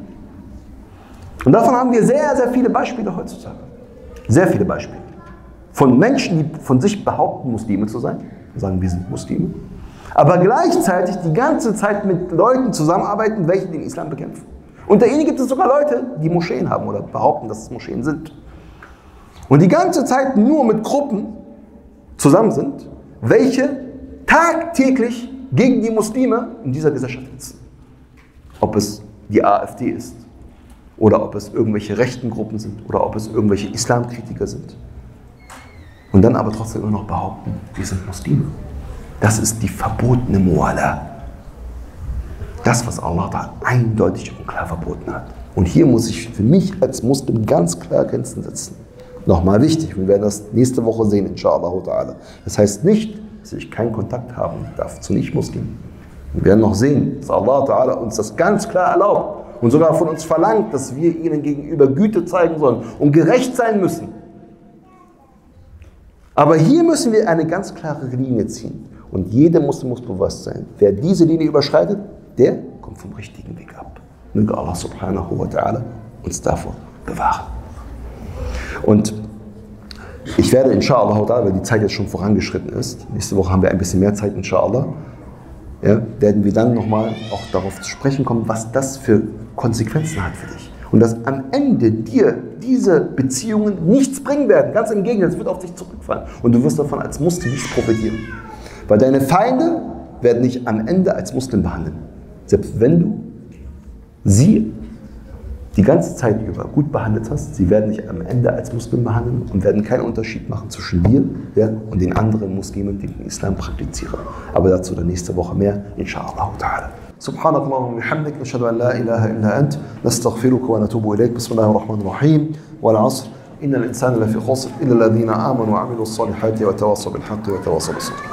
Und davon haben wir sehr, sehr viele Beispiele heutzutage. Sehr viele Beispiele. Von Menschen, die von sich behaupten, Muslime zu sein, sagen, wir sind Muslime, aber gleichzeitig die ganze Zeit mit Leuten zusammenarbeiten, welche den Islam bekämpfen. Unter ihnen gibt es sogar Leute, die Moscheen haben oder behaupten, dass es Moscheen sind. Und die ganze Zeit nur mit Gruppen zusammen sind, welche tagtäglich gegen die Muslime in dieser Gesellschaft sitzen. Ob es die AfD ist oder ob es irgendwelche rechten Gruppen sind oder ob es irgendwelche Islamkritiker sind. Und dann aber trotzdem immer noch behaupten, wir sind Muslime. Das ist die verbotene Muala. Das, was Allah da eindeutig und klar verboten hat. Und hier muss ich für mich als Muslim ganz klar Grenzen setzen. Nochmal wichtig, wir werden das nächste Woche sehen, inshallah. Das heißt nicht, dass ich keinen Kontakt haben darf zu Nicht-Muslimen. Wir werden noch sehen, dass Allah uns das ganz klar erlaubt und sogar von uns verlangt, dass wir ihnen gegenüber Güte zeigen sollen und gerecht sein müssen. Aber hier müssen wir eine ganz klare Linie ziehen. Und jeder Muslim muss bewusst sein, wer diese Linie überschreitet, der kommt vom richtigen Weg ab. Möge Allah subhanahu wa ta'ala uns davor bewahren. Und ich werde inshallah, weil die Zeit jetzt schon vorangeschritten ist, nächste Woche haben wir ein bisschen mehr Zeit inshallah, ja, werden wir dann nochmal auch darauf zu sprechen kommen, was das für Konsequenzen hat für dich. Und dass am Ende dir diese Beziehungen nichts bringen werden. Ganz im Gegenteil, es wird auf dich zurückfallen. Und du wirst davon als Muslim nichts profitieren. Weil deine Feinde werden dich am Ende als Muslim behandeln. Selbst wenn du sie die ganze Zeit über gut behandelt hast, sie werden dich am Ende als Muslim behandeln und werden keinen Unterschied machen zwischen dir ja, und den anderen Muslimen, die den Islam praktizieren. Aber dazu dann nächste Woche mehr, inshallah ta'ala. سبحانك اللهم وبحمدك نشهد ان لا اله الا انت نستغفرك ونتوب اليك بسم الله الرحمن الرحيم والعصر ان الانسان لفي خسر الا الذين امنوا وعملوا الصالحات وتواصوا بالحق وتواصوا بالصبر